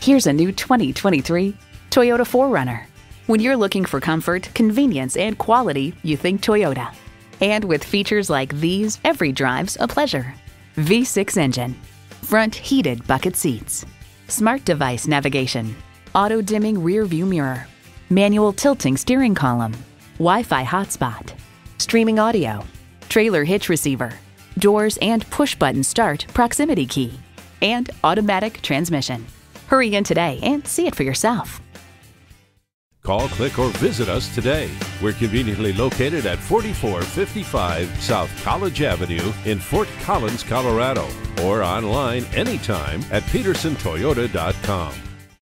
Here's a new 2023 Toyota 4Runner. When you're looking for comfort, convenience, and quality, you think Toyota. And with features like these, every drive's a pleasure. V6 engine, front heated bucket seats, smart device navigation, auto dimming rear view mirror, manual tilting steering column, Wi Fi hotspot, streaming audio, trailer hitch receiver, doors and push button start proximity key, and automatic transmission. Hurry in today and see it for yourself. Call, click, or visit us today. We're conveniently located at 4455 South College Avenue in Fort Collins, Colorado, or online anytime at pedersentoyota.com.